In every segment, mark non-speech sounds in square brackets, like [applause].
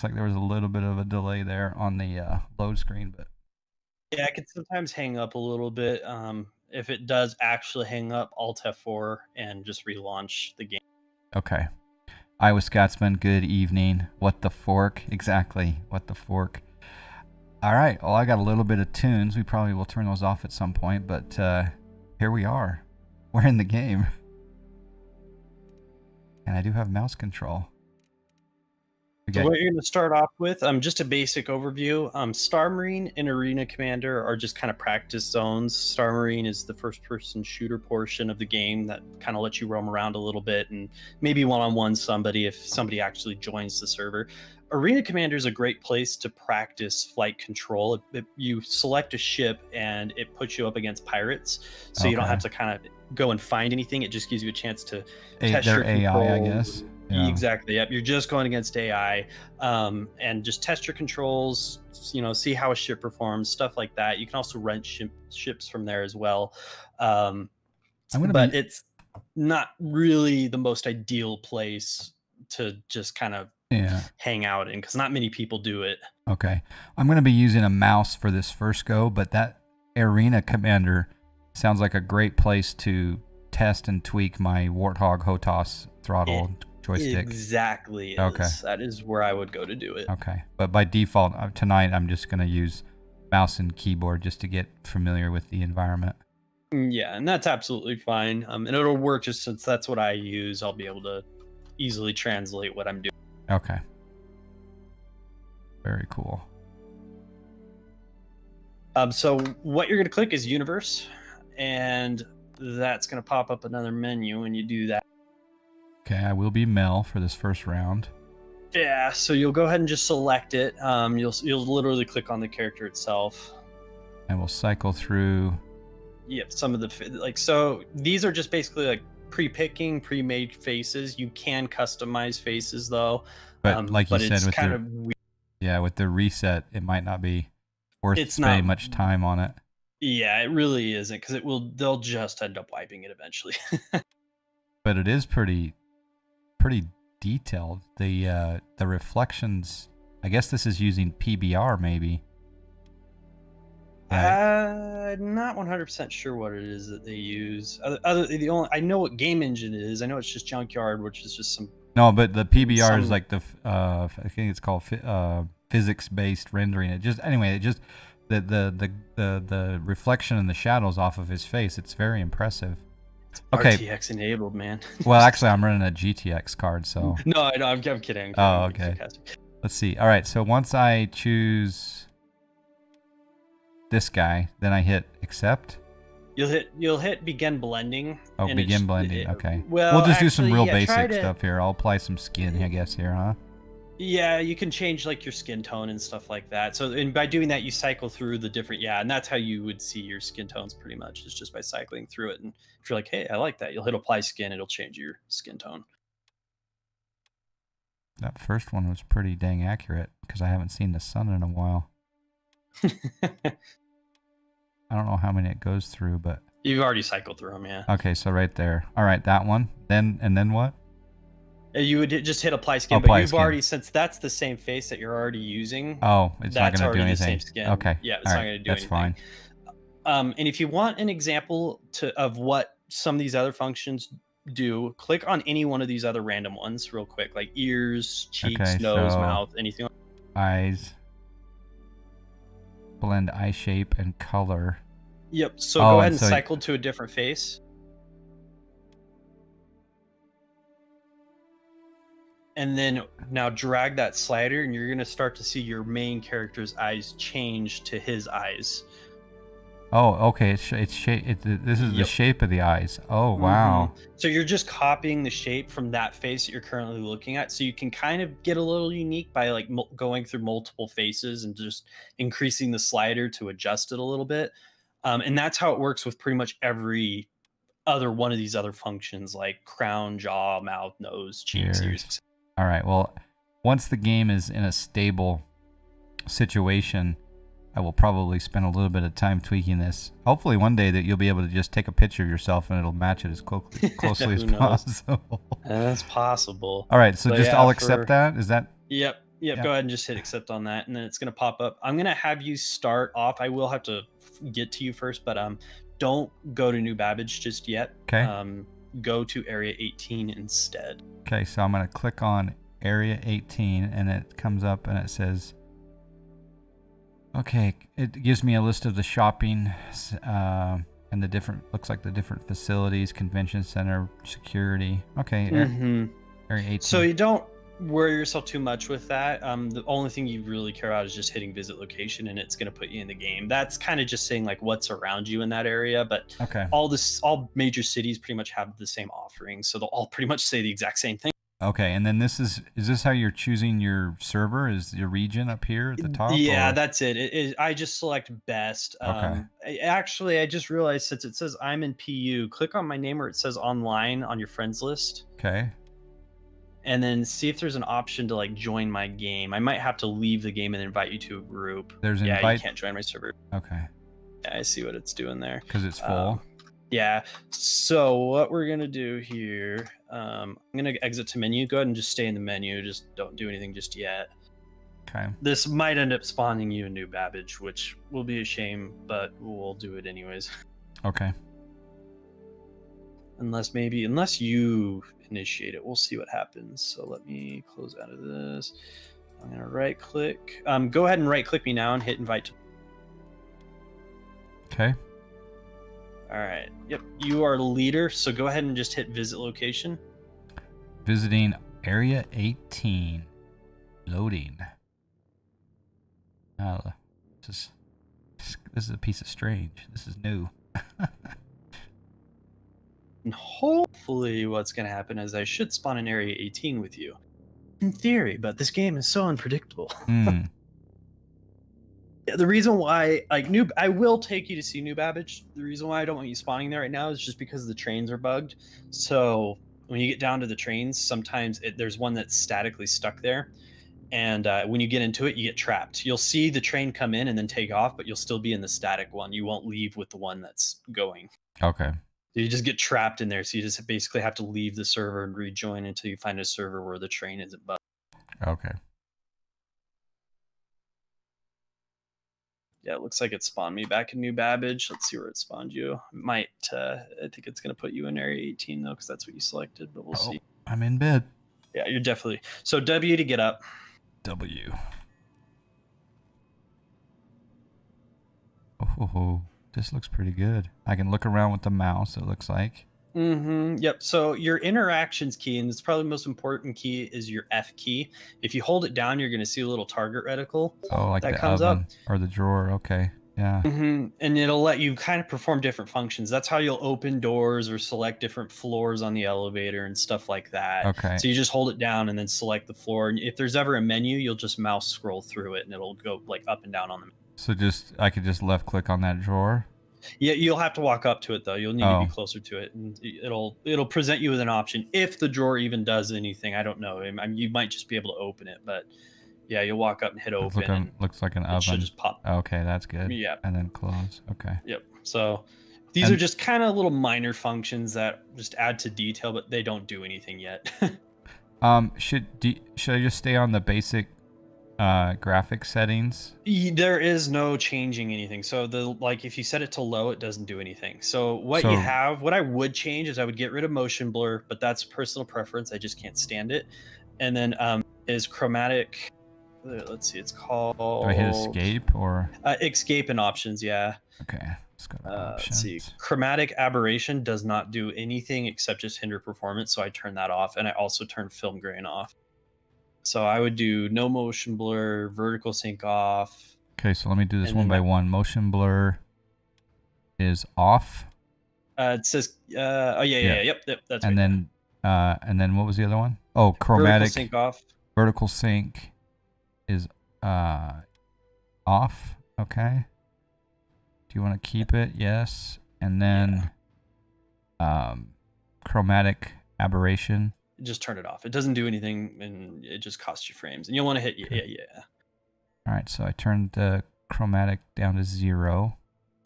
Looks like there was a little bit of a delay there on the uh, load screen, but Yeah, I can sometimes hang up a little bit. Um, if it does actually hang up, Alt F4 and just relaunch the game. okay. Iowa Scotsman, good evening. What the fork? Exactly. What the fork? All right. Well, I got a little bit of tunes. We probably will turn those off at some point, but uh, here we are. [laughs] We're in the game. And I do have mouse control. So what you're going to start off with, um, just a basic overview. Um, Star Marine and Arena Commander are just kind of practice zones. Star Marine is the first-person shooter portion of the game that kind of lets you roam around a little bit and maybe one-on-one somebody if somebody actually joins the server. Arena Commander is a great place to practice flight control. It, it- you select a ship and it puts you up against pirates, so you don't have to kind of go and find anything. It just gives you a chance to A- test your AI, I guess. Yeah. Exactly. Yep. You're just going against AI, um, and just test your controls. You know, see how a ship performs, stuff like that. You can also rent ship, ships from there as well. Um, but be- it's not really the most ideal place to just kind of Yeah. hang out in because not many people do it. Okay. I'm going to be using a mouse for this first go, but that Arena Commander sounds like a great place to test and tweak my Warthog HOTAS throttle joysticks. Exactly. Okay. is. That is where I would go to do it. Okay. But by default, uh, tonight I'm just going to use mouse and keyboard just to get familiar with the environment. Mm, Yeah, and that's absolutely fine. Um, and it'll work just since that's what I use. I'll be able to easily translate what I'm doing. Okay. Very cool. Um, so what you're going to click is universe, and that's going to pop up another menu when you do that. Okay. I will be Mel for this first round. Yeah, so you'll go ahead and just select it. Um, you'll you'll literally click on the character itself. I will cycle through. Yep, some of the like so these are just basically like pre-picking, pre-made faces. You can customize faces though. But um, like you but said, it's with kind the, of weird. yeah, with the reset, it might not be worth It's spending not- much time on it. Yeah, it really isn't because it will. They'll just end up wiping it eventually. [laughs] but it is pretty pretty detailed the uh the reflections i guess this is using pbr maybe. Uh, not 100% sure what it is that they use. Other, other the only I know what game engine it is. I know it's just Junkyard, which is just some. no but the pbr Some- is like the uh i think it's called uh physics based rendering it just anyway it just the, the the the the reflection and the shadows off of his face it's very impressive Okay. RTX enabled, man. [laughs] well actually i'm running a gtx card so no, I know. I'm, I'm kidding. I'm oh, kidding. Oh, okay. let's see all right so once i choose this guy then i hit accept You'll hit. You'll hit begin blending. Oh, begin blending. it- okay. Well, we'll just do some real yeah, basic to- stuff here. I'll apply some skin, I guess, here, huh? Yeah, you can change like your skin tone and stuff like that. So, and by doing that, you cycle through the different. Yeah, and that's how you would see your skin tones pretty much. Is just by cycling through it. And if you're like, hey, I like that, you'll hit apply skin. It'll change your skin tone. That first one was pretty dang accurate because I haven't seen the sun in a while. [laughs] I don't know how many it goes through, but You've already cycled through them, yeah. okay, so right there. All right, that one. Then and then what? Uh, You would just hit apply skin, Apply but you've skin. already since that's the same face that you're already using. Oh, it's not going to do already the anything. same skin. Okay. Yeah, it's all not right, gonna do That's anything. fine. Um, and if you want an example to of what some of these other functions do, click on any one of these other random ones real quick, like ears, cheeks, Okay, nose, so- mouth, anything. like- Eyes. Blend eye shape and color. Yep. So Oh, go ahead and and so- cycle to a different face. And then now drag that slider, and you're going to start to see your main character's eyes change to his eyes. Oh, okay. It's it's shape. It, this is the shape of the eyes. Oh, wow. Mhm. So you're just copying the shape from that face that you're currently looking at. So you can kind of get a little unique by like mul- going through multiple faces and just increasing the slider to adjust it a little bit. Um, and that's how it works with pretty much every other one of these other functions like crown, jaw, mouth, nose, cheeks, Ears. All right. Well, once the game is in a stable situation, I will probably spend a little bit of time tweaking this. Hopefully, one day that you'll be able to just take a picture of yourself and it'll match it as clo- [laughs] closely as knows? possible. That's possible. All right. So But just yeah, I'll accept for- that. Is that Yep. Yep, go ahead and just hit accept on that, and then it's gonna pop up. I'm gonna have you start off. I will have to get to you first, but um, don't go to New Babbage just yet. Okay. Um, go to Area 18 instead. Okay, so I'm going to click on Area 18 and it comes up and it says, okay, it gives me a list of the shopping uh, and the different, looks like the different facilities, convention center, security. Okay, Ar- hmm Area 18. So you don't worry yourself too much with that. Um, the only thing you really care about is just hitting visit location, and it's gonna put you in the game. That's kind of just saying like what's around you in that area, but okay, all this, all major cities pretty much have the same offerings, so they'll all pretty much say the exact same thing. okay, and then this is, is this how you're choosing your server? Is your region up here at the top? Yeah, or- that's it. It, it. I just select best. Okay. Um, I- actually, I just realized since it says I'm in PU, click on my name where it says online on your friends list, Okay, and then see if there's an option to like join my game. I might have to leave the game and invite you to a group. there's yeah, invite. you can't join my server. Okay, Yeah, I see what it's doing there. because it's full. Um, yeah. So what we're gonna do here, um, I'm gonna exit to menu. Go ahead and just stay in the menu. Just don't do anything just yet. okay, This might end up spawning you a new Babbage, which will be a shame, but we'll do it anyways. [laughs] okay. Unless maybe, unless you initiate it, we'll see what happens. So let me close out of this. I'm gonna right click. Um, go ahead and right click me now and hit invite. To- Okay. All right. Yep. You are leader, so go ahead and just hit visit location. Visiting Area 18. Loading. Oh, this is this is a piece of strange. This is new. [laughs] And hopefully, what's going to happen is I should spawn in Area 18 with you. In theory, but this game is so unpredictable. [laughs] Hmm. Yeah, the reason why, like, new, I will take you to see New Babbage. The reason why I don't want you spawning there right now is just because the trains are bugged. So when you get down to the trains, sometimes it, there's one that's statically stuck there. And uh, when you get into it, you get trapped. You'll see the train come in and then take off, but you'll still be in the static one. You won't leave with the one that's going. Okay. You just get trapped in there. So you just basically have to leave the server and rejoin until you find a server where the train isn't bugged. Okay. Yeah, it looks like it spawned me back in New Babbage. Let's see where it spawned you. It might uh, I think it's gonna put you in Area 18 though, because that's what you selected. But we'll Oh. see. I'm in bed. Yeah, you're definitely so W to get up. W. Oh, this looks pretty good. I can look around with the mouse. It looks like. Mm-hmm. Yep. So your interactions key, and it's probably the most important key, is your F key. If you hold it down, you're gonna see a little target reticle. Oh, like That the comes up. or the drawer. Okay. Yeah. Mm-hmm. And it'll let you kind of perform different functions. That's how you'll open doors or select different floors on the elevator and stuff like that. Okay. So you just hold it down and then select the floor. And if there's ever a menu, you'll just mouse scroll through it and it'll go like up and down on them. So just I could just left click on that drawer. Yeah, you'll have to walk up to it though. You'll need to Oh. be closer to it, and it'll it'll present you with an option if the drawer even does anything. I don't know. I mean, you might just be able to open it, but yeah, you'll walk up and hit open, like and looks like an it should just pop. Okay, that's good. Yeah. And then close. Okay. Yep. So these And- are just kind of little minor functions that just add to detail, but they don't do anything yet. [laughs] Um, should do, should I just stay on the basic uh graphic settings? There is no changing anything. So the like if you set it to low, it doesn't do anything. So what you have, what I would change is I would get rid of motion blur, but that's personal preference. I just can't stand it. And then um is chromatic. uh, Let's see, it's called. Do I hit escape or Uh, escape and options, yeah. okay? Let's Uh, let's see. Chromatic aberration does not do anything except just hinder performance, so I turn that off, and I also turn film grain off. So I would do no motion blur, vertical sync off. Okay, so let me do this one by one. Motion blur is off, Uh, it says, uh, oh yeah, yeah, Yeah. yeah, yep, yep, that's and right. then uh, and then what was the other one? Oh, vertical chromatic sync off. vertical sync is uh off. Okay. Do you want to keep it? Yes. And then um chromatic aberration. Just turn it off. It doesn't do anything, and it just costs you frames. And you'll want to hit yeah, yeah, Okay. yeah. All right, so I turned the chromatic down to zero.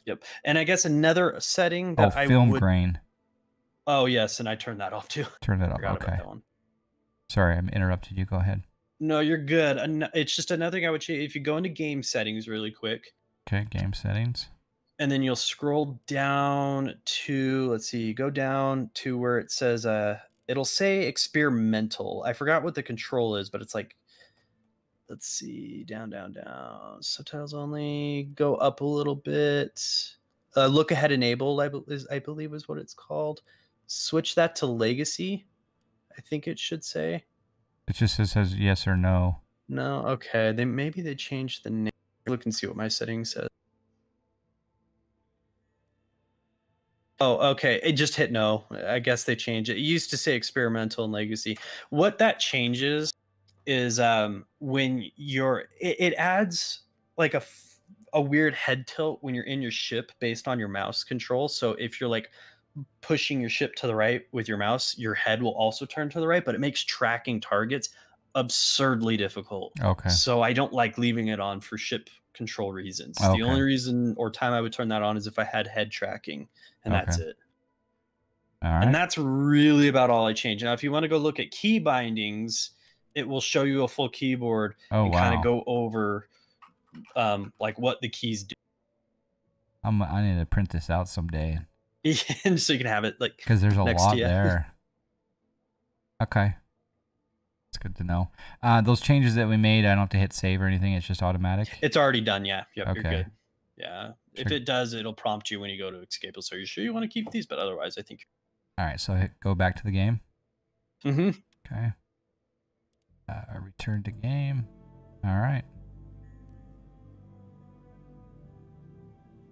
Yep, And I guess another setting Oh, that I film would. grain. Oh yes, and I turned that off too. Turn it [laughs] off. Okay. about that one. Sorry, I'm interrupted you. Go ahead. No, you're good. It's just another thing I would change. If you go into game settings really quick, Okay, game settings. and then you'll scroll down to let's see, go down to where it says uh it'll say experimental. I forgot what the control is, but it's like let's see, down, down, down. Subtitles only. Go up a little bit. Uh, look ahead enable, I, bel- is, I believe is what it's called. Switch that to legacy. I think it should say. It just says, says yes or no. No, okay. They maybe they changed the name. Look and see what my settings says. Oh, okay. It just hit no. I guess they changed it. It used to say experimental and legacy. What that changes is um when you're it, it adds like a f- a weird head tilt when you're in your ship based on your mouse control. So if you're like pushing your ship to the right with your mouse, your head will also turn to the right, but it makes tracking targets absurdly difficult. Okay. So I don't like leaving it on for ship control reasons. Okay. The only reason or time I would turn that on is if I had head tracking, and that's it. All right. And that's really about all I change. Now, if you want to go look at key bindings, it will show you a full keyboard oh and wow. kind of go over um, like what the keys do, I'm, I need to print this out someday [laughs] and so you can have it like because there's a lot there. [laughs] Okay. It's good to know. Uh, those changes that we made, I don't have to hit save or anything. It's just automatic. it's already done. Yeah, yep, you're good. Yeah, if it does, it'll prompt you when you go to escape. So you sure you want to keep these? But otherwise, I think. All right. So hit, go back to the game. Mm-hmm. Okay. Uh, return to game. All right.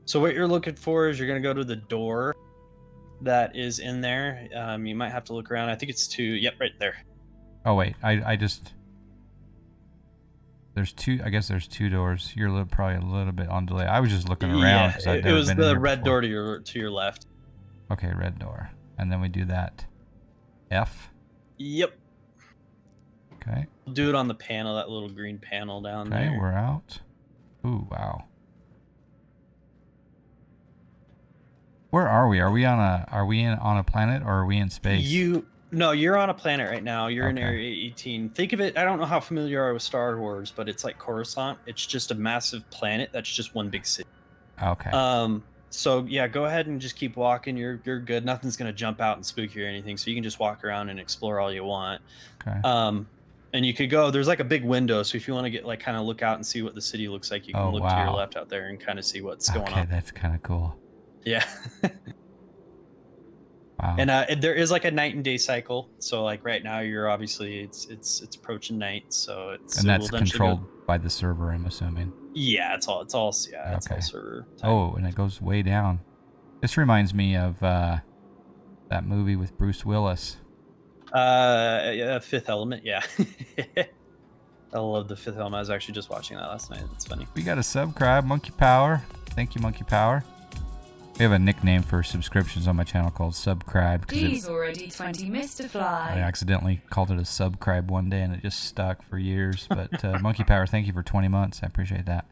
So what you're looking for is you're gonna go to the door that is in there. Um, you might have to look around. I think it's to, Yep, right there. Oh wait, I I just there's two. I guess there's two doors. You're a little, probably a little bit on delay. I was just looking around. Yeah, it, it was the red before. door to your to your left. Okay, red door, and then we do that. F. Yep. Okay. Do it on the panel, that little green panel down Okay, there. we're out. Ooh, wow. Where are we? Are we on a are we in on a planet or are we in space? You no, you're on a planet right now. You're in Area 18. Think of it. I don't know how familiar you are with Star Wars, but it's like Coruscant. It's just a massive planet that's just one big city. Okay. Um. So yeah, go ahead and just keep walking. You're you're good. Nothing's gonna jump out and spook you or anything. So you can just walk around and explore all you want. okay. Um. And you could go. There's like a big window, so if you want to get like kind of look out and see what the city looks like, you can Oh, look to your left out there and kind of see what's going on. okay, on. that's kind of cool. Yeah. [laughs] Wow. and uh, there is like a night and day cycle. So like right now, you're obviously it's it's it's approaching night, so it's and that's eventually go- controlled by the server, I'm assuming. yeah, it's all it's all yeah, it's all server. type. Oh, and it goes way down. This reminds me of uh, that movie with Bruce Willis. Uh, yeah, Fifth Element, yeah. [laughs] I love the Fifth Element. I was actually just watching that last night. It's funny. We got a subscribe, Monkey Power. Thank you, Monkey Power. We have a nickname for subscriptions on my channel called Subscribe because D's already 20, Mr. Fly. I Fly. accidentally called it a subscribe one day and it just stuck for years. But uh, [laughs] Monkey Power, thank you for 20 months. I appreciate that.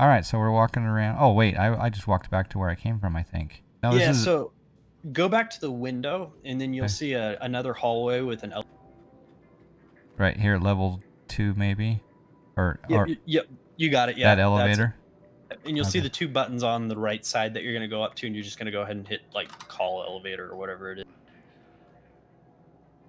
All right, so we're walking around. Oh wait, I, I just walked back to where I came from. I think. No, this yeah, is so go back to the window, and then you'll Okay. see a, another hallway with an. ele- right here level two, maybe, or, Yep, or y- yep, you got it. Yeah, that that's elevator. And you'll see the two buttons on the right side that you're going to go up to, and you're just going to go ahead and hit like call elevator or whatever it is.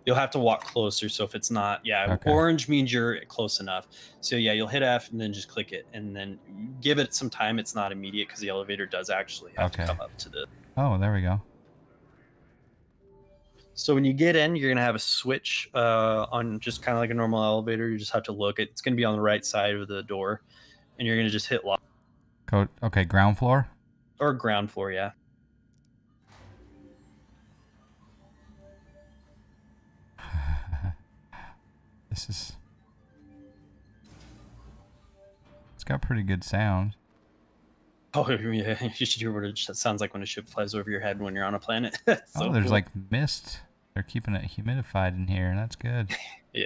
You'll have to walk closer. So if it's not, yeah, Okay. orange means you're close enough. So yeah, you'll hit F and then just click it, and then give it some time. It's not immediate because the elevator does actually have Okay. to come up to the. Oh, there we go. So when you get in, you're gonna have a switch uh, on just kind of like a normal elevator. You just have to look. It's gonna be on the right side of the door, and you're gonna just hit lock Okay, ground floor. or ground floor. Yeah. [sighs] This is. It's got pretty good sound. Oh [laughs] yeah, [laughs] you should hear what it sounds like when a ship flies over your head when you're on a planet. [laughs] Oh, so oh, there's cool. like mist. They're keeping it humidified in here, and that's good. yeah.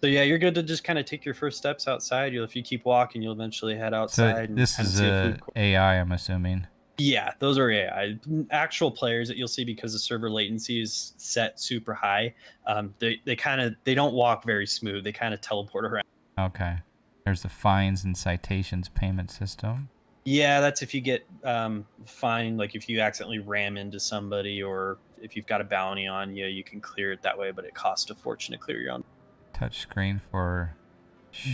So yeah, you're good to just kind of take your first steps outside. You'll if you keep walking, you'll eventually head So outside. and this is a a food court. AI, I'm assuming. Yeah, those are AI. Actual players that you'll see because the server latency is set super high. Um, they they kind of they don't walk very smooth. They kind of teleport around. Okay. There's the fines and citations payment system. Yeah, that's if you get um, fined, like if you accidentally ram into somebody, or if you've got a bounty on you, you can clear it that way. But it costs a fortune to clear your own. Touch screen for.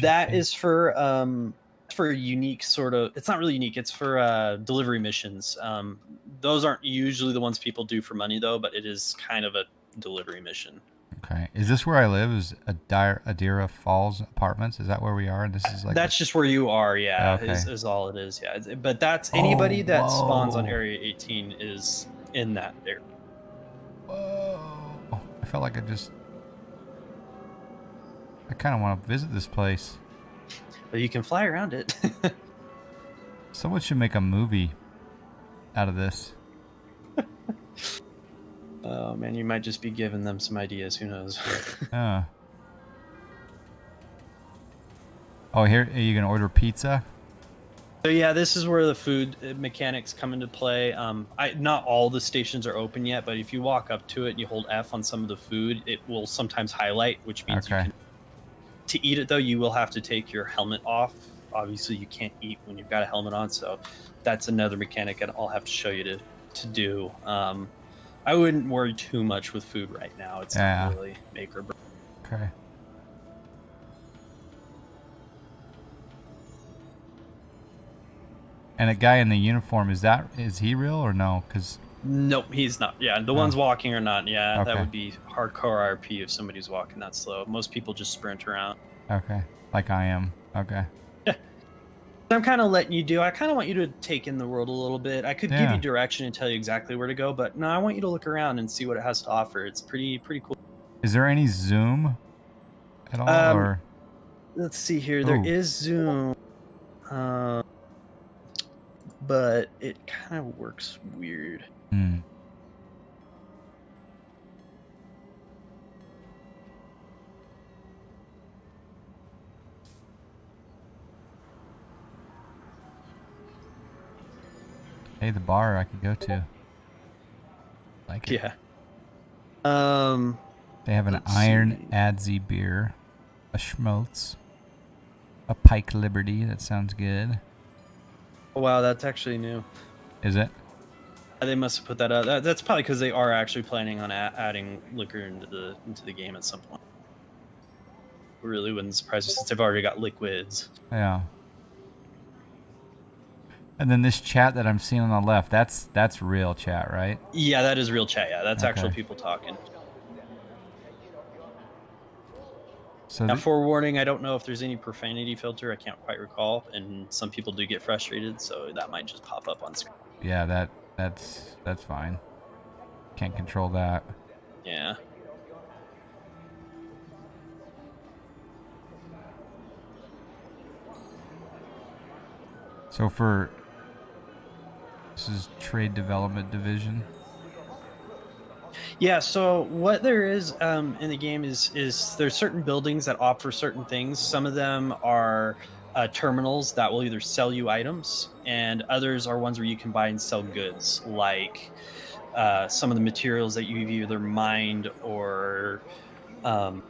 That shipping. is for um, for unique sort of. It's not really unique. It's for uh, delivery missions. Um, those aren't usually the ones people do for money though, but it is kind of a delivery mission. Okay. Is this where I live? Is Adira, Adira Falls Apartments? Is that where we are? This is like. that's just where you are, yeah. Okay. Is, is all it is, yeah. But that's anybody Oh, that spawns on. Area 18 is in that area. Whoa. I felt like I just. I kind of want to visit this place. But you can fly around it. [laughs] Someone should make a movie out of this. oh man, you might just be giving them some ideas. Who knows? [laughs] Uh. Oh, here are you can order pizza. So yeah, this is where the food uh, mechanics come into play. Um, I, not all the stations are open yet, but if you walk up to it and you hold F on some of the food, it will sometimes highlight, which means Okay. you can. To eat it though, you will have to take your helmet off. Obviously, you can't eat when you've got a helmet on, so that's another mechanic that I'll have to show you to to do. Um, I wouldn't worry too much with food right now. It's Yeah. not really make or break. Okay. And a guy in the uniform is that is he real or no? Because Nope, he's not. Yeah, the Oh. ones walking are not. Yeah, that would be hardcore RP if somebody's walking that slow. Most people just sprint around. okay, like I am. Okay. [laughs] I'm kind of letting you do. I kind of want you to take in the world a little bit. I could give you direction and tell you exactly where to go, but no, I want you to look around and see what it has to offer. It's pretty pretty cool. Is there any zoom at all Um, or Let's see here. There Ooh. is zoom, uh, but it kind of works weird. hmm. Hey, the bar I could go to. Like it. Yeah. Um. They have an Iron see. Adzi beer, a Schmaltz, a Pike Liberty. That sounds good. Oh, wow, that's actually new. Is it? Uh, they must have put that out. That, that's probably because they are actually planning on a- adding liquor into the into the game at some point. Really wouldn't surprise me since they've already got liquids. Yeah. And then this chat that I'm seeing on the left, that's that's real chat, right? Yeah, that is real chat. Yeah, that's actual people talking. So Now, th- forewarning, I don't know if there's any profanity filter. I can't quite recall, and some people do get frustrated, so that might just pop up on screen. yeah, that that's that's fine. Can't control that. Yeah. So for this is trade development division. Yeah, so what there is um, in the game is is there's certain buildings that offer certain things. Some of them are uh, terminals that will either sell you items, and others are ones where you can buy and sell goods, like uh, some of the materials that you've either mined or um,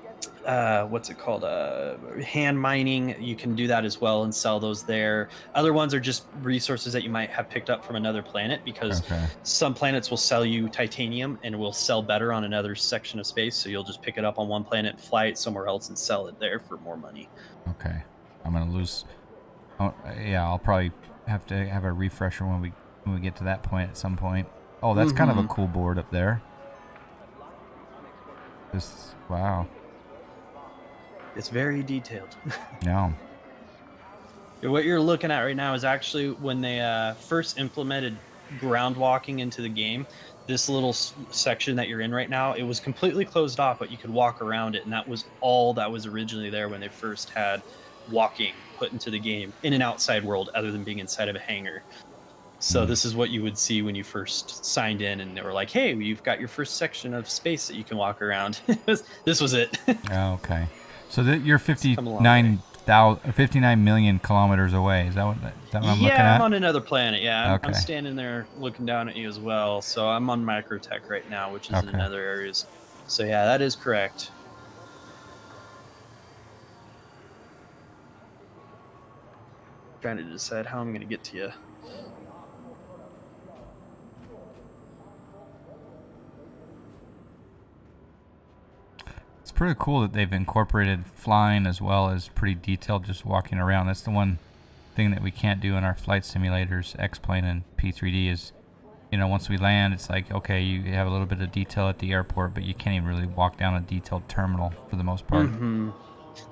uh, what's it called? Uh, hand mining. You can do that as well and sell those there. Other ones are just resources that you might have picked up from another planet because Okay. some planets will sell you titanium and will sell better on another section of space. So you'll just pick it up on one planet, fly it somewhere else, and sell it there for more money. Okay. I'm gonna lose. Oh, yeah, I'll probably have to have a refresher when we when we get to that point at some point. Oh, that's kind of a Mhm. cool board up there. This wow. It's very detailed. [laughs] Yeah. what you're looking at right now is actually when they uh, first implemented ground walking into the game. This little s- section that you're in right now, it was completely closed off, but you could walk around it, and that was all that was originally there when they first had walking put into the game in an outside world, other than being inside of a hangar. So Hmm. this is what you would see when you first signed in, and they were like, "Hey, you've got your first section of space that you can walk around." [laughs] this was it. [laughs] Oh, okay. So that you're 59, 59 million kilometers away. Is that what, is that what I'm yeah, looking at? I'm on another planet. Yeah, I'm, I'm standing there looking down at you as well. So I'm on Microtech right now, which is Okay. in other areas. So yeah, that is correct. Trying to decide how I'm going to get to you. Pretty cool that they've incorporated flying as well as pretty detailed just walking around. That's the one thing that we can't do in our flight simulators, X-Plane and P3D is, you know, once we land, it's like, okay, you have a little bit of detail at the airport, but you can't even really walk down a detailed terminal for the most part. hmm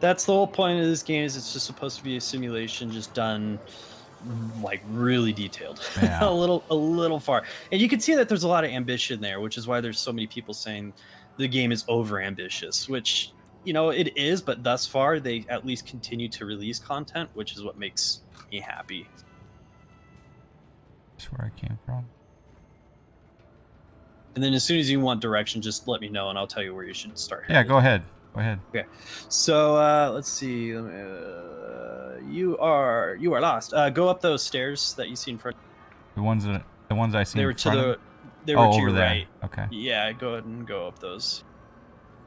That's the whole point of this game. Is it's just supposed to be a simulation, just done like really detailed, Yeah. [laughs] a little a little far. And you can see that there's a lot of ambition there, which is why there's so many people saying the game is over ambitious, which you know it is. But thus far, they at least continue to release content, which is what makes me happy. That's where I came from. And then as soon as you want direction, just let me know, and I'll tell you where you should start. Yeah, go ahead. Go ahead. Okay. So uh, let's see. Uh, you are you are lost. Uh, go up those stairs that you see in front. The ones that the ones I see They were to front of- the they were oh, to over your there. right. Okay. Yeah, go ahead and go up those.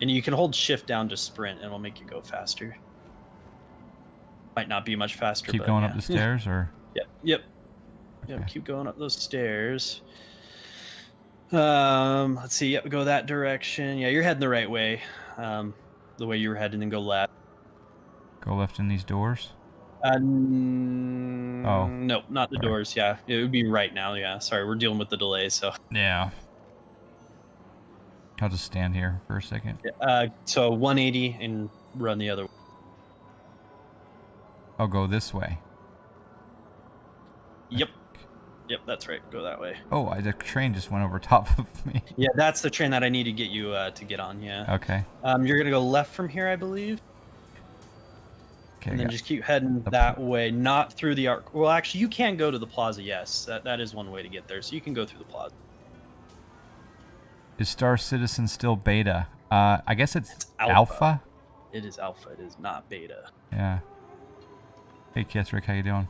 And you can hold shift down to sprint, and it'll make you go faster. Might not be much faster. Keep going yeah. up the [laughs] stairs, or Yep. Yep. Yep. Okay. Keep going up those stairs. Um, let's see. Yep, go that direction. Yeah, you're heading the right way. Um, the way you were heading, then go left. go left in these doors. Uh, n- Oh. no, not the doors. Yeah, it would be right now. Yeah, sorry, we're dealing with the delay. So, Yeah. I'll just stand here for a second. uh, so 180 and run the other. way. I'll go this way. Yep, yep, that's right. Go that way. Oh, I, the train just went over top [laughs] of me. Yeah, that's the train that I need to get you uh, to get on. Yeah. Okay. Um, you're gonna go left from here, I believe, Okay. And then just keep heading Up that way, not through the arc. Well, actually, you can go to the plaza. Yes, that that is one way to get there. So you can go through the plaza. Is Star Citizen still beta? Uh, I guess it's, It's alpha. alpha. It is alpha. It is not beta. Yeah. Hey, Kethrick, how you doing?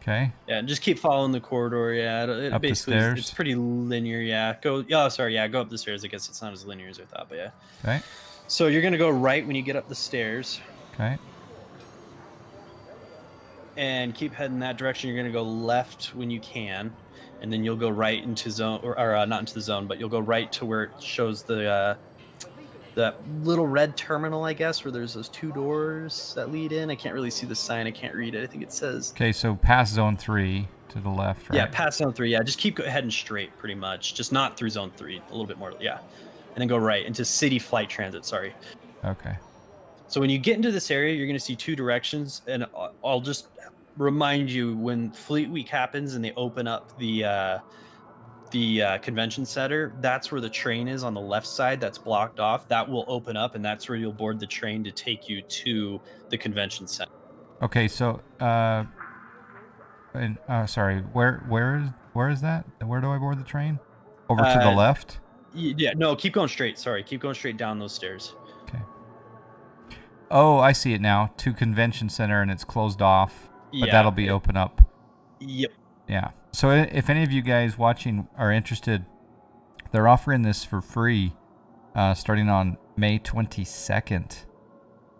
Okay. Yeah, just keep following the corridor. Yeah, it, it Up the basically is- it's pretty linear. Yeah, go. Yeah, sorry. Yeah, go up the stairs. I guess it's not as linear as I thought, but yeah. Okay. So you're gonna go right when you get up the stairs, Okay. and keep heading that direction. You're gonna go left when you can, and then you'll go right into zone, or, or uh, not into the zone, but you'll go right to where it shows the uh, that little red terminal, I guess, where there's those two doors that lead in. I can't really see the sign. I can't read it. I think it says Okay. So past zone three to the left, right? Yeah, past zone three. Yeah, just keep heading straight, pretty much. Just not through zone three. A little bit more. Yeah, and then go right into city flight transit. Sorry. Okay. So when you get into this area, you're going to see two directions, and I'll just remind you when Fleet Week happens and they open up the uh, the uh, convention center. That's where the train is on the left side. That's blocked off. That will open up, and that's where you'll board the train to take you to the convention center. Okay. So, uh, and, uh, sorry. Where, where is, where is that? Where do I board the train? Over to the Uh, left. Yeah, no, keep going straight. Sorry, keep going straight down those stairs. Okay. Oh, I see it now. To convention center, and it's closed off, but yeah, that'll be open up. Yep. Yeah. So if any of you guys watching are interested, they're offering this for free, uh, starting on May 22nd,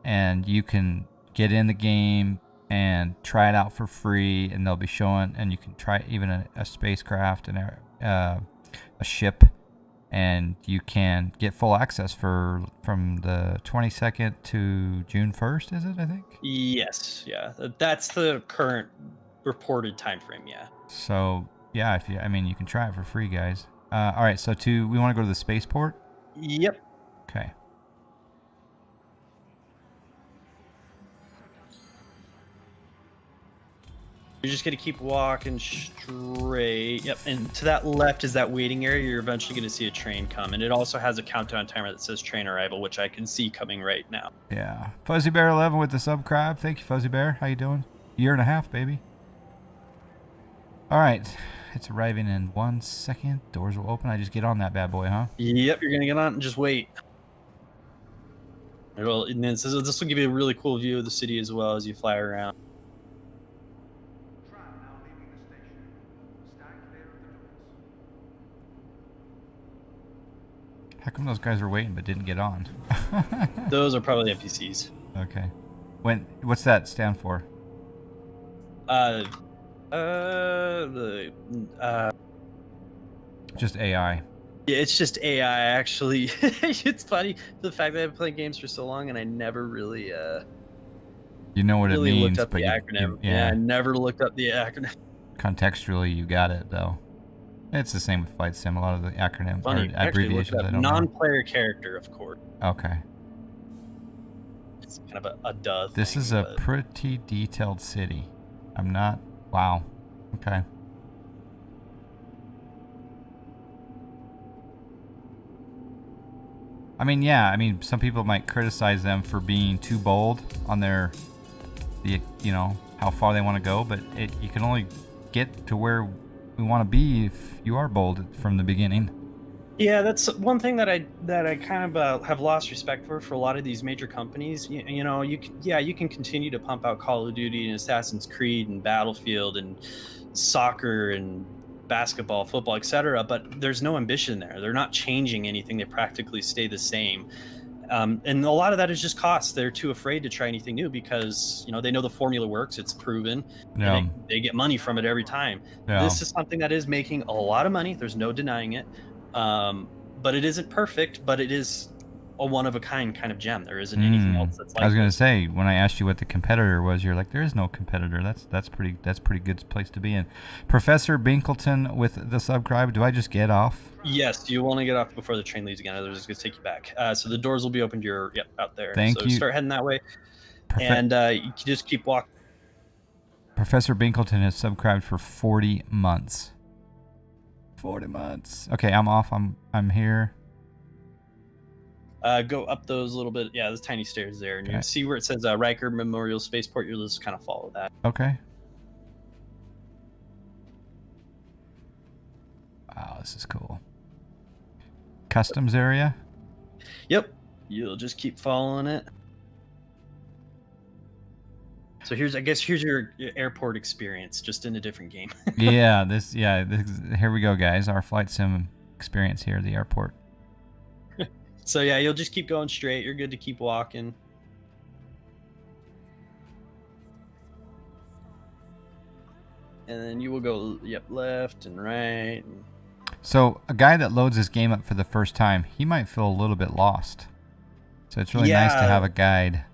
and you can get in the game and try it out for free, and they'll be showing, and you can try even a, a spacecraft and a, uh, a ship, and you can get full access for from the 22nd to June 1st. Is it? I think. Yes, yeah, that's the current reported time frame. Yeah. So yeah, if you, I mean, you can try it for free, guys. Uh, all right, so to we want to go to the spaceport. Yep. Okay. You're just gonna keep walking straight. Yep. And to that left is that waiting area. You're eventually gonna see a train come, and it also has a countdown timer that says train arrival, which I can see coming right now. Yeah. Fuzzy Bear 11 with the sub crab. Thank you, Fuzzy Bear. How you doing? Year and a half, baby. All right, it's arriving in one second. Doors will open. I just get on that bad boy, huh? Yep. You're gonna get on and just wait. It'll and then this will give you a really cool view of the city as well as you fly around. Tram now leaving the station. Stand clear of the doors. How come those guys were waiting but didn't get on? [laughs] Those are probably NPCs. okay. When what's that stand for? Uh, uh, the uh, Just AI. yeah, it's just AI. Actually, [laughs] it's funny the fact that I've been playing games for so long and I never really uh You know what really it means, looked up but the you- acronym. you- yeah. yeah, I never looked up the acronym. contextually you got it though. It's the same with Flight Sim. A lot of the acronym Funny, or abbreviations I don't know. non-player character, of course. Okay. It's kind of a, a duh. This thing, is a but- pretty detailed city. I'm not. Wow. Okay. I mean, yeah. I mean, some people might criticize them for being too bold on their, the you know how far they want to go, but it, you can only get to where we want to be if you are bold from the beginning. Yeah, that's one thing that I that I kind of uh, have lost respect for for a lot of these major companies. You, you know, you can, yeah, you can continue to pump out Call of Duty and Assassin's Creed and Battlefield and soccer and basketball, football, etc. But there's no ambition there. They're not changing anything. They practically stay the same. Um, and a lot of that is just cost. They're too afraid to try anything new because you know they know the formula works. It's proven. Yeah. And they, they get money from it every time Yeah. this is something that is making a lot of money there's no denying it um, but it isn't perfect but it is a one of a kind kind of gem there isn't anything Mm. else that's like I was gonna this. say when I asked you what the competitor was, you're like, there is no competitor. That's that's pretty that's pretty good place to be in. Professor Binkleton with the subscribe. Do I just get off? yes you want to get off before the train leaves again otherwise it's going to take you back uh, so the doors will be open to your yep out there Thank so you. start heading that way Profe- and uh, you can just keep walking Professor Binkleton has subscribed for 40 months. 40 months. Okay, I'm off. I'm I'm here. Uh, go up those a little bit yeah those tiny stairs there and you see where it says uh, Riker Memorial Spaceport you'll just kind of follow that Okay. Wow, this is cool. Customs area. Yep. You'll just keep following it. So here's, I guess, here's your, your airport experience, just in a different game. [laughs] yeah, this yeah, this, here we go guys. Our flight sim experience here at the airport. So yeah, you'll just keep going straight. You're good to keep walking. And then you will go, yep, left and right. And So a guy that loads his game up for the first time, he might feel a little bit lost. So it's really nice to have a guide.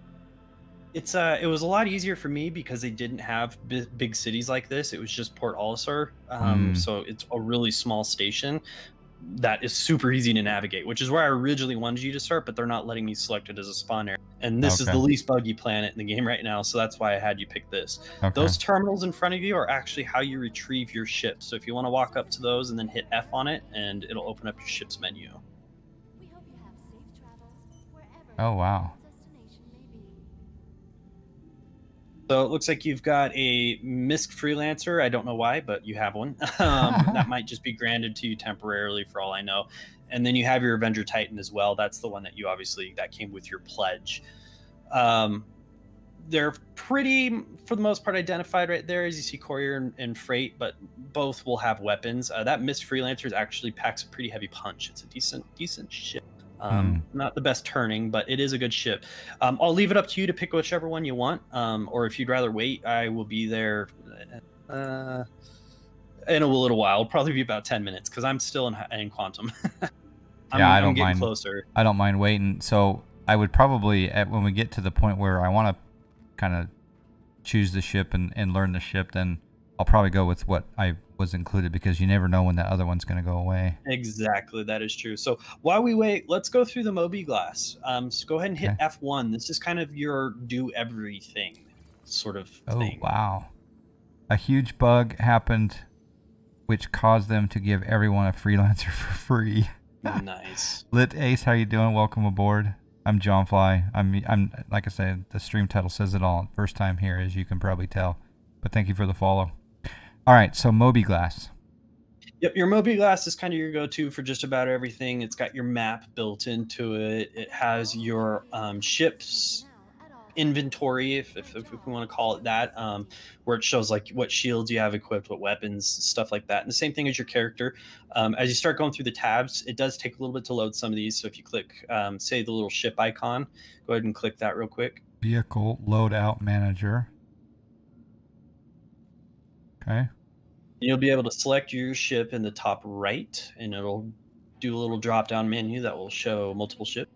it's uh, it was a lot easier for me because they didn't have bi- big cities like this. It was just Port Olisar, um, Mm. so it's a really small station that is super easy to navigate, which is where I originally wanted you to start, but they're not letting me select it as a spawn area. And this is the least buggy planet in the game right now, so that's why I had you pick this. Okay. Those terminals in front of you are actually how you retrieve your ship. So if you want to walk up to those and then hit F on it, and it'll open up your ship's menu. We hope you have safe travels wherever Oh, wow. So it looks like you've got a MISC freelancer. I don't know why, but you have one. [laughs] Um, [laughs] that might just be granted to you temporarily, for all I know. And then you have your Avenger Titan as well. That's the one that you obviously that came with your pledge. Um, they're pretty, for the most part, identified right there as you see courier and, and freight, but both will have weapons. Uh, that MISC freelancer actually packs a pretty heavy punch. It's a decent, decent ship. Um, Not the best turning, but it is a good ship. Um, I'll leave it up to you to pick whichever one you want, um, or if you'd rather wait, I will be there uh, in a little while. Probably be about ten minutes because I'm still in, in quantum. [laughs] I'm, Yeah, I I'm don't getting mind. closer. I don't mind waiting. So I would probably, at, when we get to the point where I want to kind of choose the ship and, and learn the ship, then I'll probably go with what I was included because you never know when that other one's going to go away. Exactly, that is true. So while we wait, let's go through the mobiGlas. Um, so go ahead and hit Okay. F1. This is kind of your do everything sort of Oh, thing. wow. A huge bug happened which caused them to give everyone a freelancer [laughs] for free. [laughs] nice. Lit Ace, how you doing? Welcome aboard. I'm Jon Fly. I'm I'm like I said, the stream title says it all. First time here, as you can probably tell. But thank you for the follow. All right, so mobiGlas. Yep, your mobiGlas is kind of your go-to for just about everything. It's got your map built into it. It has your um, ships inventory, if, if, if we want to call it that, um, where it shows like what shields you have equipped, what weapons, stuff like that. And the same thing as your character. Um, as you start going through the tabs, it does take a little bit to load some of these. So if you click, um, say, the little ship icon, go ahead and click that real quick. Vehicle loadout manager. Okay. You'll be able to select your ship in the top right, and it'll do a little drop-down menu that will show multiple ships.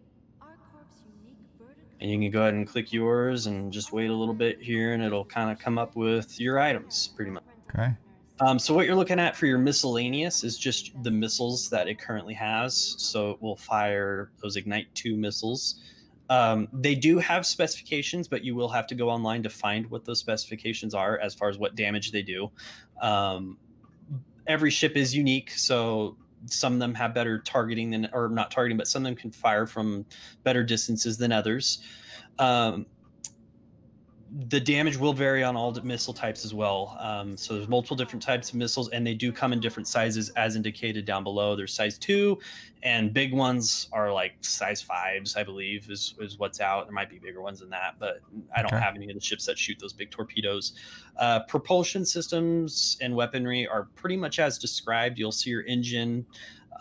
And you can go ahead and click yours and just wait a little bit here, and it'll kind of come up with your items pretty much. Okay. Um, so what you're looking at for your miscellaneous is just the missiles that it currently has. So it will fire those Ignite 2 missiles. Um, they do have specifications, but you will have to go online to find what those specifications are as far as what damage they do. Um, every ship is unique, so some of them have better targeting than, or not targeting, but some of them can fire from better distances than others. Um, the damage will vary on all missile types as well. Um, so there's multiple different types of missiles, and they do come in different sizes, as indicated down below. There's size two, and big ones are like size fives, I believe, is is what's out. There might be bigger ones than that, but I don't Okay. have any of the ships that shoot those big torpedoes. Uh, propulsion systems and weaponry are pretty much as described. You'll see your engine.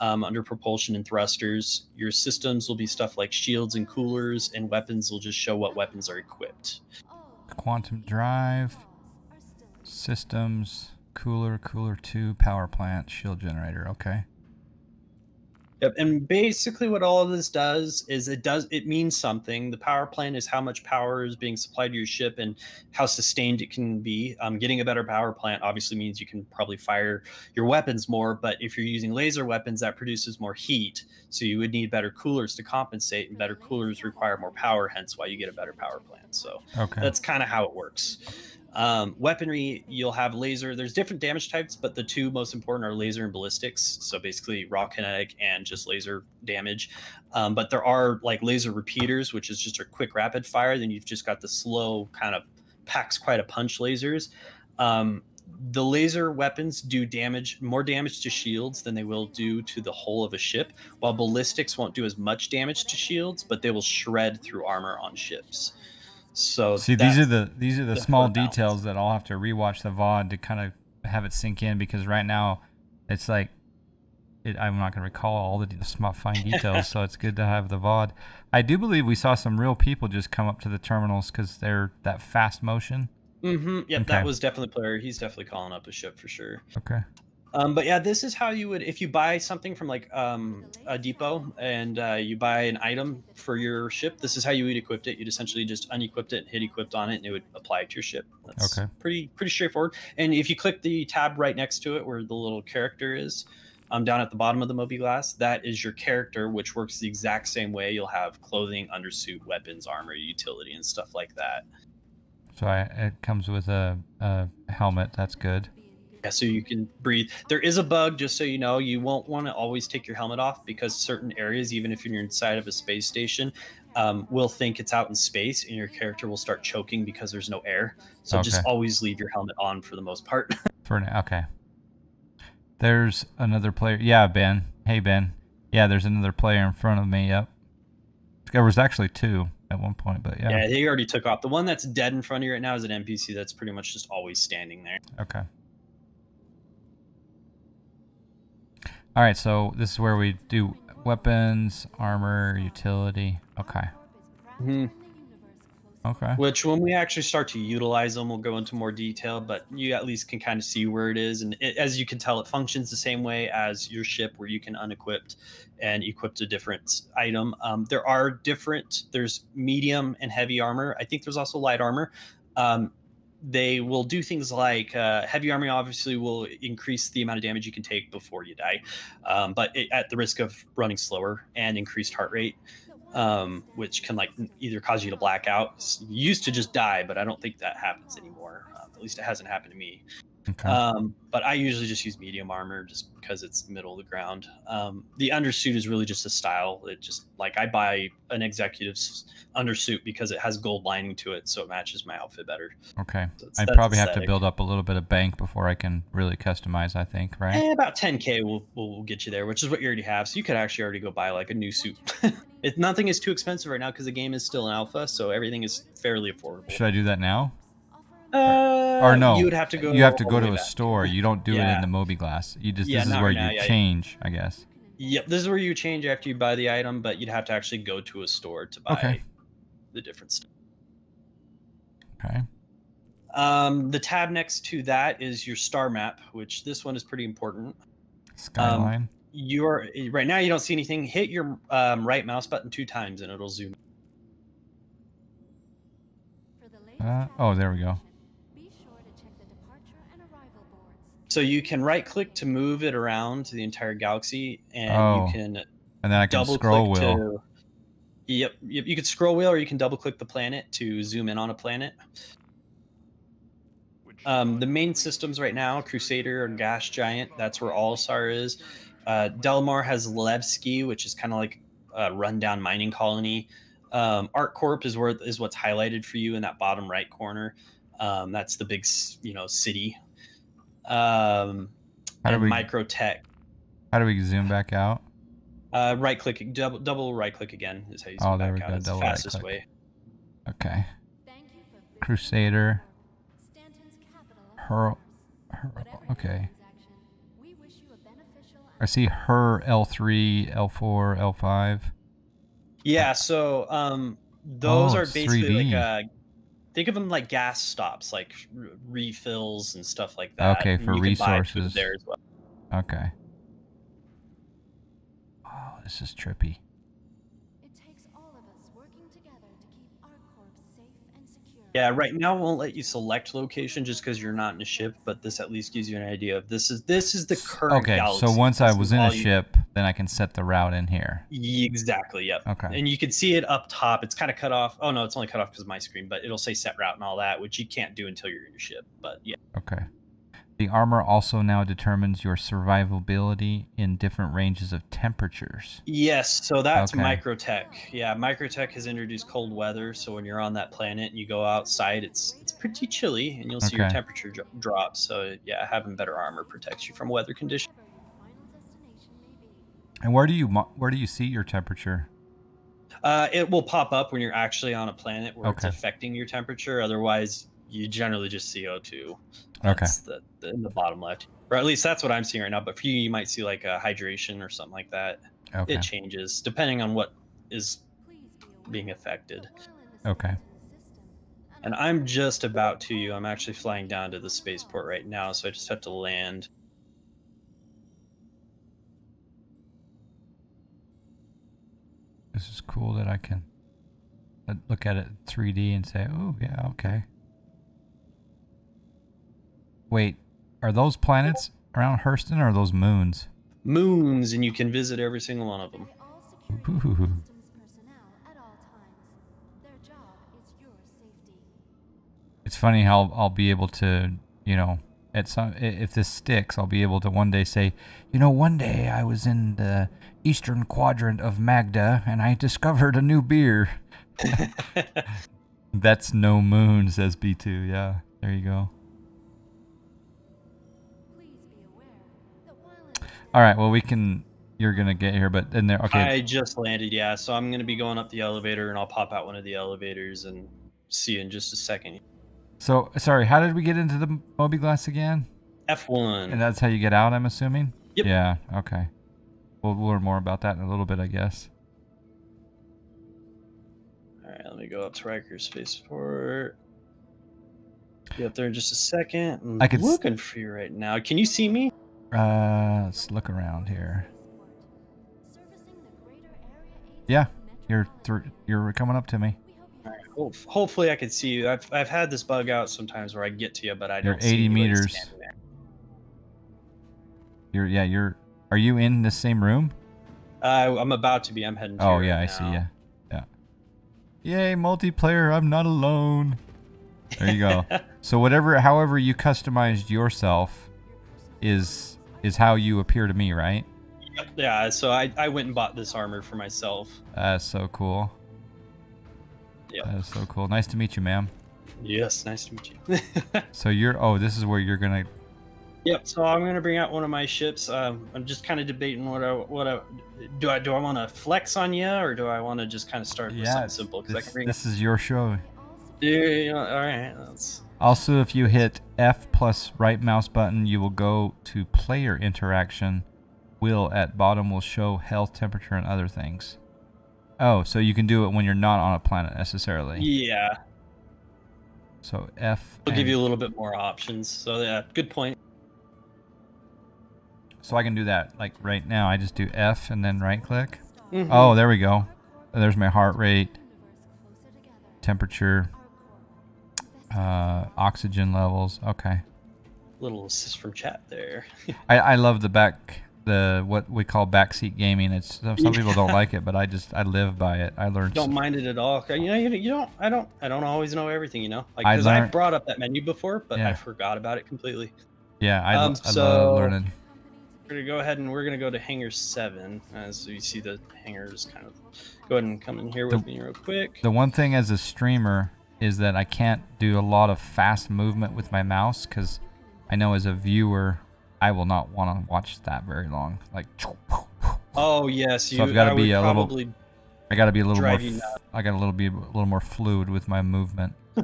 Um, under propulsion and thrusters, your systems will be stuff like shields and coolers, and weapons will just show what weapons are equipped. Quantum drive, systems, cooler, cooler two, power plant, shield generator. Okay. Yep, and basically what all of this does is it does it means something. The power plant is how much power is being supplied to your ship and how sustained it can be. Um, getting a better power plant obviously means you can probably fire your weapons more, but if you're using laser weapons, that produces more heat, so you would need better coolers to compensate, and better coolers require more power, hence why you get a better power plant. So Okay. that's kind of how it works. Um, weaponry, you'll have laser. There's different damage types, but the two most important are laser and ballistics. So basically, raw kinetic and just laser damage. Um, but there are like laser repeaters, which is just a quick rapid fire. Then you've just got the slow kind of packs quite a punch lasers. Um, the laser weapons do damage more damage to shields than they will do to the hull of a ship, while ballistics won't do as much damage to shields, but they will shred through armor on ships. So See, these are the these are the the small details that I'll have to rewatch the VOD to kind of have it sink in because right now it's like it, I'm not going to recall all the, the small fine details, so it's good to have the VOD. I do believe we saw some real people just come up to the terminals because they're that fast motion. Mm-hmm. Yep, Okay. that was definitely player. He's definitely calling up a ship for sure. Okay. Um, but yeah, this is how you would if you buy something from like um, a depot and uh, you buy an item for your ship. This is how you would equip it. You'd essentially just unequip it, hit equipped on it, and it would apply it to your ship. That's Okay. pretty pretty straightforward. And if you click the tab right next to it, where the little character is, um, down at the bottom of the mobiGlas, that is your character, which works the exact same way. You'll have clothing, undersuit, weapons, armor, utility, and stuff like that. So I, it comes with a, a helmet. That's good. Yeah, so you can breathe. There is a bug, just so you know. You won't want to always take your helmet off because certain areas, even if you're inside of a space station, um, will think it's out in space, and your character will start choking because there's no air. So just always leave your helmet on for the most part. [laughs] For now, okay. There's another player. Yeah, Ben. Hey, Ben. Yeah, there's another player in front of me. Yep. There was actually two at one point, but yeah. yeah, he already took off. The one that's dead in front of you right now is an NPC that's pretty much just always standing there. Okay. All right, so this is where we do weapons, armor, utility. Okay. Mhm. Okay. Which, when we actually start to utilize them, we'll go into more detail. But you at least can kind of see where it is, and it, as you can tell, it functions the same way as your ship, where you can unequipped and equip a different item. Um, there are different. There's medium and heavy armor. I think there's also light armor. Um, they will do things like uh, heavy armor. Obviously, will increase the amount of damage you can take before you die, um, but it, at the risk of running slower and increased heart rate um, which can like either cause you to black out. You used to just die, but I don't think that happens anymore. Um, at least it hasn't happened to me. Okay. Um, but I usually just use medium armor just because it's middle of the ground. Um, the undersuit is really just a style. It just like I buy an executive's undersuit because it has gold lining to it, so it matches my outfit better. okay. So I'd probably have to build up a little bit of bank before I can really customize. I think, right? Eh, about 10k will, will will get you there, which is what you already have. So you could actually already go buy like a new suit. [laughs] it, nothing is too expensive right now because the game is still in alpha, so everything is fairly affordable. Should I do that now? Uh, Or no? you would have to go. You have to go to a back. store. You don't do it in the mobiGlas. You just Yeah, this is where right you now, yeah, yeah. change, I guess. Yep, this is where you change after you buy the item, but you'd have to actually go to a store to buy Okay. the different stuff. Okay. Um, the tab next to that is your star map, which this one is pretty important. Skyline. You are right now. You don't see anything. Hit your um, right mouse button two times, and it'll zoom. For the latest Uh, oh, there we go. information, Be sure to check the departure and arrival boards. So you can right click to move it around to the entire galaxy, and Oh, you can and then I can double scroll click wheel. to. Yep, yep, you could scroll wheel, or you can double click the planet to zoom in on a planet. Um, the main systems right now, Crusader and Gas Giant, that's where All Star is. Uh, Delamar has Levski, which is kind of like a rundown mining colony. Um, ArcCorp is where is what's highlighted for you in that bottom right corner. Um, that's the big, you know, city. Um, How do and we- Microtech. How do we zoom back out? Uh, right click, double, double right click again is how you Oh, zoom there back we out. go, It's the double right fastest click. way. Okay. Thank you for visiting Crusader. Stanton's Her. her okay. transaction, we wish you a beneficial I see her L3, L4, L5. Yeah, so um, those Oh, are basically 3D. like uh, think of them like gas stops, like r- refills and stuff like that. Okay, for you can buy food resources. there as well. Okay. Oh, this is trippy. Yeah, right now it won't let you select location just because you're not in a ship, but this at least gives you an idea of this is this is the current. Okay, galaxy. so once I was in a you- ship, then I can set the route in here. Exactly. Yep. Okay. And you can see it up top. It's kind of cut off. Oh no, it's only cut off because of my screen, but it'll say set route and all that, which you can't do until you're in your ship. But yeah. Okay. The armor also now determines your survivability in different ranges of temperatures. Yes, so that's Okay. Microtech. Yeah, Microtech has introduced cold weather, so when you're on that planet and you go outside, it's it's pretty chilly, and you'll see your temperature drop. So yeah, having better armor protects you from weather conditions. Wherever your final destination may be. And where do you where do you see your temperature? Uh, it will pop up when you're actually on a planet where it's affecting your temperature. Otherwise, you generally just see O2. Okay. That's the, the in the bottom left, or at least that's what I'm seeing right now. But for you, you might see like a hydration or something like that. Okay. It changes depending on what is Please be aware being affected. while in the Okay. And I'm just about to you. I'm actually flying down to the spaceport right now, so I just have to land. This is cool that I can uh, look at it 3D and say, "Oh, yeah, okay." Wait, are those planets around Hurston or are those moons? Moons, and you can visit every single one of them. Carry all security Ooh. systems personnel at all times. Their job is your safety. It's funny how I'll be able to, you know, at some if this sticks, I'll be able to one day say, you know, one day I was in the eastern quadrant of Magda and I discovered a new beer. [laughs] [laughs] That's no moon, says B2. Yeah, there you go. All right, well we can. You're gonna get here, but in there. Okay, I just landed, yeah. So I'm gonna be going up the elevator, and I'll pop out one of the elevators and see you in just a second. so sorry. How did we get into the mobiGlas again? F1. And that's how you get out, I'm assuming. Yep. Yeah. Okay. We'll, we'll learn more about that in a little bit, I guess. All right, let me go up to Riker Spaceport. Be up there in just a second. I'm I could looking for you right now. Can you see me? Uh, let's look around here. spaceport, servicing the greater area 8 Yeah, You're through. You're coming up to me. We hope you All right, hope- hopefully I can see you. I've, I've had this bug out sometimes where I get to you, but I You're don't see 80 anybody meters. You're yeah. You're. Are you in the same room? Uh, I'm about to be. I'm heading. To Oh yeah, right I see now. ya. Yeah. Yay, multiplayer! I'm not alone. There you go. [laughs] so whatever, however you customized yourself, is is how you appear to me, right? yeah, so I, I went and bought this armor for myself. That's so cool. Yep. That is so cool. Nice to meet you, ma'am. Yes, nice to meet you. [laughs] So you're oh, this is where you're gonna Yep. So I'm gonna bring out one of my ships. Um, I'm just kind of debating what I what I do. I do I want to flex on you or do I want to just kind of start with yeah. something simple? Because I This, can bring. this is your show. Yeah, yeah, all right. That's Also, if you hit F plus right mouse button, you will go to player interaction. Will at bottom will show health, temperature, and other things. Oh, so you can do it when you're not on a planet necessarily. yeah. So F. It'll give you a little bit more options. So yeah, good point. So I can do that like right now. I just do F and then right click. Mhm. Oh, there we go. There's my heart rate, temperature, uh, oxygen levels. Okay. Little assist from chat there. [laughs] I, I love the back the what we call backseat gaming. It's some people don't like [laughs] it, but I just I live by it. I learned. don't mind it at all. You know, you, you don't. I don't. I don't always know everything. You know, like because I brought up that menu before, but Yeah. I forgot about it completely. yeah, I, Um, I so- love learning. We're gonna go ahead and we're gonna go to hangar seven, as you see the hangars kind of. Go ahead and come in here with The- me real quick. The one thing as a streamer is that I can't do a lot of fast movement with my mouse because I know as a viewer I will not want to watch that very long. Like Oh yes, you. I've gotta be a little-. I got to be a little more. Drive you f- nuts. I got to little be a little more fluid with my movement. [laughs]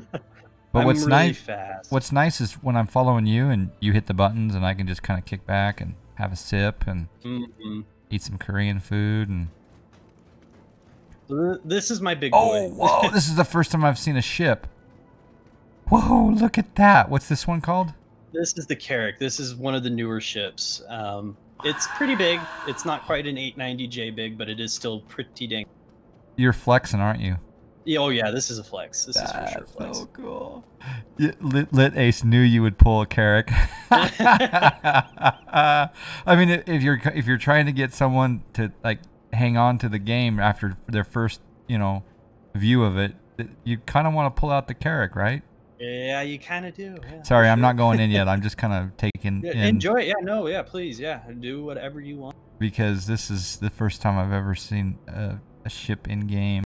But what's really nice, Fast. what's nice is when I'm following you and you hit the buttons and I can just kind of kick back and have a sip and Mhm. eat some Korean food and. Th- This is my big Oh, boy. whoa! this is the first time I've seen a ship. Whoa! Look at that. What's this one called? This is the Carrack. This is one of the newer ships. Um, it's pretty big. It's not quite an 890J big, but it is still pretty dang. You're flexing, aren't you? Yeah, Oh yeah, this is a flex. This is for sure That's flex. so cool. Lit, Lit Ace knew you would pull a Carrack. [laughs] [laughs] I mean, if you're if you're trying to get someone to like hang on to the game after their first, you know, view of it, you kind of want to pull out the Carrack, right? Yeah, you kind of do. yeah, Sorry, I'm not going in yet. [laughs] I'm just kind of taking Yeah, in enjoy it. Yeah, no, yeah, please, yeah, do whatever you want. because this is the first time I've ever seen a, a ship in game.